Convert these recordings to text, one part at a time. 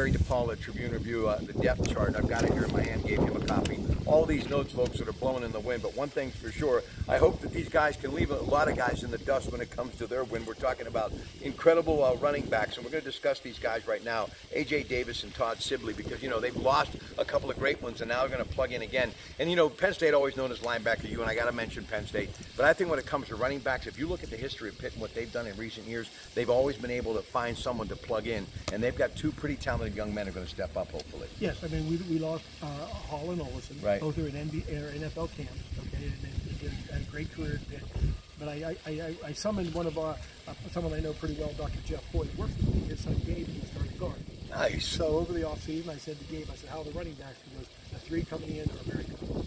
Gary DePaul at Tribune Review, uh, the depth chart. I've got it here in my hand, gave him a copy. All these notes, folks, that are blowing in the wind. But one thing's for sure, I hope that these guys can leave a lot of guys in the dust when it comes to their win. We're talking about incredible uh, running backs, and we're going to discuss these guys right now. A.J. Davis and Todd Sibley, because, you know, they've lost a couple of great ones, and now they're going to plug in again. And, you know, Penn State always known as Linebacker U, and I got to mention Penn State. But I think when it comes to running backs, if you look at the history of Pitt and what they've done in recent years, they've always been able to find someone to plug in, and they've got two pretty talented young men who are going to step up, hopefully. Yes, I mean, we, we lost uh, Hall and Ollison. Right. Both are in NBA, or NFL camps, okay, and they, they did a great career But I, I, I, I summoned one of our, uh, someone I know pretty well, Dr. Jeff Hoyt, works with me, his son Gabe, who's starting guard. Nice. So over the offseason, I said to Gabe, I said, how are the running backs? He goes, the three coming in are very good.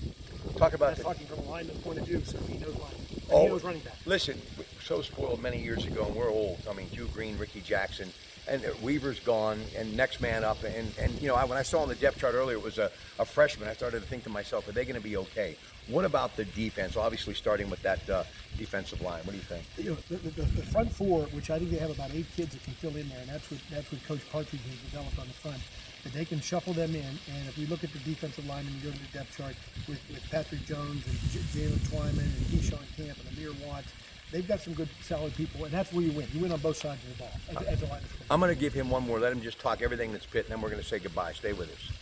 Talk about That's the, talking from a lineman's point of view, so he knows line. Oh, he knows running back. Listen, so spoiled many years ago, and we're old. I mean, Hugh Green, Ricky Jackson, and Weaver's gone, and next man up. And, and you know, I, when I saw on the depth chart earlier, it was a, a freshman. I started to think to myself, are they going to be okay? What about the defense? Obviously, starting with that uh, defensive line. What do you think? you know, the, the, the front four, which I think they have about eight kids that can fill in there, and that's what that's what Coach Partridge has developed on the front. That they can shuffle them in, and if we look at the defensive line and you go to the depth chart with, with Patrick Jones and Jaylen Twyman and Keyshon Camp and Amir Watts, they've got some good, solid people, and that's where you win. You win on both sides of the ball. I'm going to give him one more. Let him just talk everything that's Pitt, and then we're going to say goodbye. Stay with us.